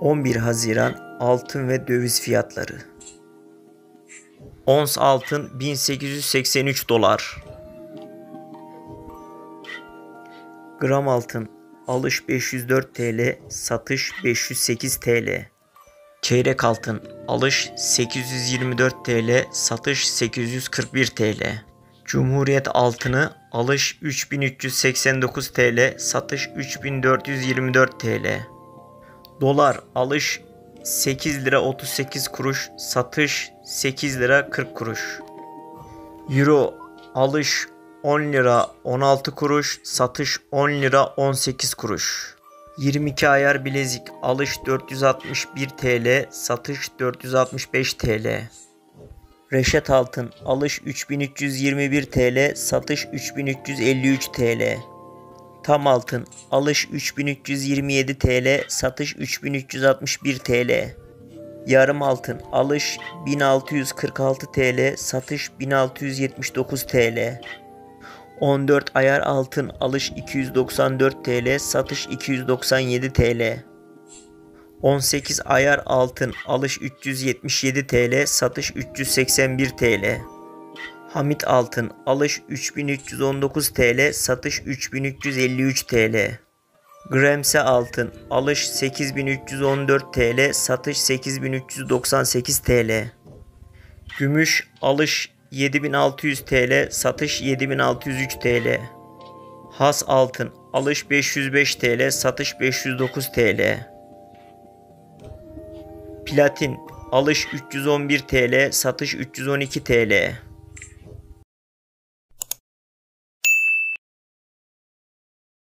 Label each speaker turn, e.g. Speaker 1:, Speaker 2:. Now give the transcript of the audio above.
Speaker 1: 11 Haziran altın ve döviz fiyatları. Ons altın 1883 dolar. Gram altın alış 504 TL, satış 508 TL. Çeyrek altın alış 824 TL, satış 841 TL. Cumhuriyet altını alış 3389 TL, satış 3424 TL. Dolar alış 8 lira 38 kuruş, satış 8 lira 40 kuruş. Euro alış 10 lira 16 kuruş, satış 10 lira 18 kuruş. 22 ayar bilezik alış 461 TL, satış 465 TL. Reşat altın alış 3321 TL, satış 3353 TL. Tam altın alış 3327 TL, satış 3361 TL. Yarım altın alış 1646 TL, satış 1679 TL. 14 ayar altın alış 294 TL, satış 297 TL. 18 ayar altın alış 377 TL, satış 381 TL. Hamit altın alış 3319 TL, satış 3353 TL. Gremse altın alış 8314 TL, satış 8398 TL. Gümüş alış 7600 TL, satış 7603 TL. Has altın alış 505 TL, satış 509 TL. Platin alış 311 TL, satış 312 TL.